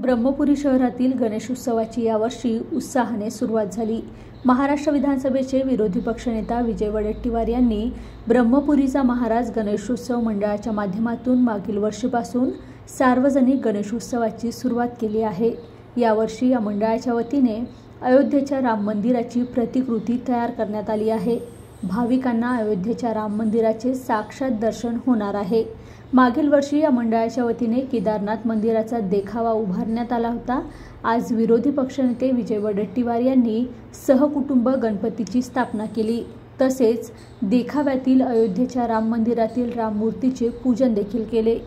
ब्रह्मपुरी शहरातील गणेशोत्सवाची यावर्षी उत्साहाने सुरुवात झाली. महाराष्ट्र विधानसभेचे विरोधी पक्षनेता विजय वडेट्टीवार यांनी ब्रह्मपुरीचा महाराज गणेशोत्सव मंडळाच्या माध्यमातून मागील वर्षीपासून सार्वजनिक गणेशोत्सवाची सुरुवात केली आहे. यावर्षी या मंडळाच्या वतीने अयोध्येच्या राम मंदिराची प्रतिकृती तयार करण्यात आली आहे. भाविकांना अयोध्येच्या राम मंदिराचे साक्षात दर्शन होणार आहे. मागील वर्षी या मंडळाच्या वतीने केदारनाथ मंदिराचा देखावा उभारण्यात आला होता. आज विरोधी पक्षनेते विजय वडेट्टीवार यांनी सहकुटुंब गणपतीची स्थापना केली. तसेच देखाव्यातील अयोध्येच्या राम मंदिरातील राममूर्तीचे पूजन देखील केले.